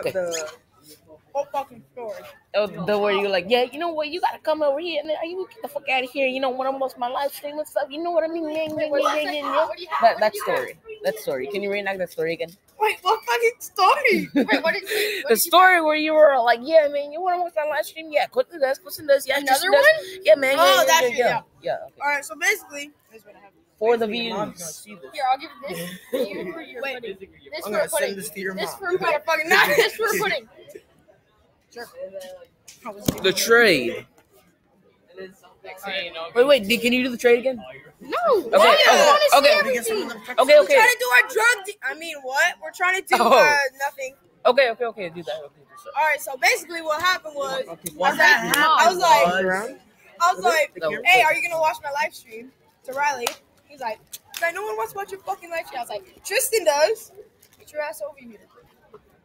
Okay. The whole fucking story. Oh, the where you like, yeah, you know what? You gotta come over here and then you get the fuck out of here. You know when I'm most my live stream and stuff. You know what I mean? Yeah, yeah, yeah, yeah. That that story. That story. Can you reenact that story again? Wait, what fucking story? Wait, what did you? the story where you were like, yeah, man, you want to watch my live stream? Yeah, put this, put this, yeah, Another this. Yeah, man. Oh, yeah, that yeah, yeah. yeah. Yeah, okay. All right, so basically, here's what happened. For the Your mom's gonna views. Here, I'll give it this. Here for your Wait. pudding. This I'm for gonna a send pudding. this to your This mom. for a pudding. not. This for a pudding. How was it? The trade. Wait, wait. D- Can you do the trade again? No. Okay, Why? I okay, wanna see okay. everything. Okay, We're okay, trying to do our drug. De- I mean, what? We're trying to do Oh. uh, nothing. okay, okay, okay. Do that. Okay, do so. All right, so basically, what happened was, What I was like, I was like, I was like, No. hey, are you gonna watch my live stream? To Riley, he's like, I no one wants to watch your fucking live stream. I was like, Tristan does. Get your ass over here.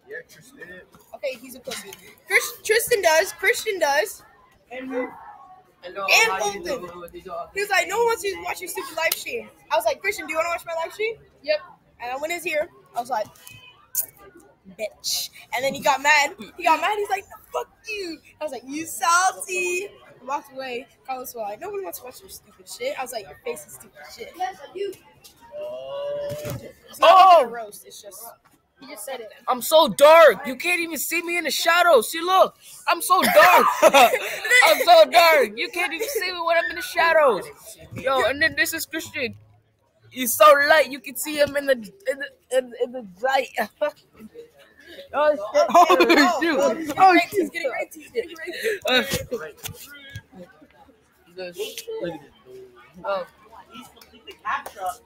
Yeah, Tristan. Okay, he's a pussy. Chris, Tristan does. Christian does. And and Fulton. He was like, no one wants to watch your stupid live stream. I was like, Christian, do you want to watch my live stream? Yep. And I went he's here, I was like, bitch. And then he got mad. He got mad. He's like, fuck you. I was like, you salty. I walked away. Carlos was like, no one wants to watch your stupid shit. I was like, your face is stupid shit. It's not Oh! like a roast. It's just. He just said it. I'm so dark. You can't even see me in the shadows. See, look, I'm so dark. I'm so dark. You can't even see me when I'm in the shadows. Yo, and then this is Christian. He's so light. You can see him in the in the in, in the light. oh shit! Oh shoot! Oh He's shoot! He's getting ranked. Uh, oh. He's completely captured.